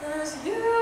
There's you.